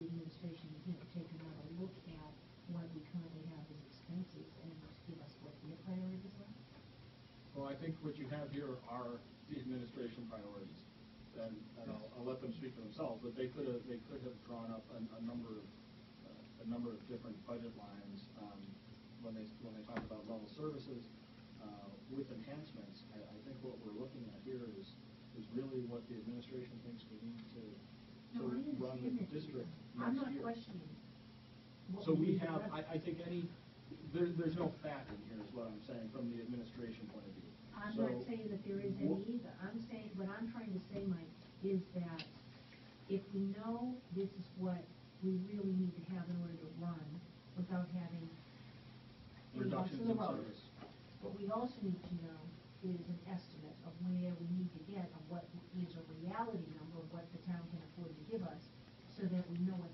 the administration, you know, take another look at what we currently have as expenses and give us what their priorities are? Well, I think what you have here are the administration priorities. And, and I'll, I'll let them speak for themselves, but they could have, they could have drawn up a, a number of, uh, a number of different budget lines, um, when they, when they talk about level services, uh, with enhancements. I, I think what we're looking at here is, is really what the administration thinks we need to, run the district I'm next not year. questioning. what So we need to have. I, I think any, there, there's no fat in here is what I'm saying, from the administration point of view. I'm So, not saying that there is any either. I'm saying, what I'm trying to say, Mike, is that if we know this is what we really need to have in order to run without having any bumps Reductions in the in road. service. What we also need to know is an estimate of where we need to get, of what is a reality number of what the town can afford to give us, so that we know what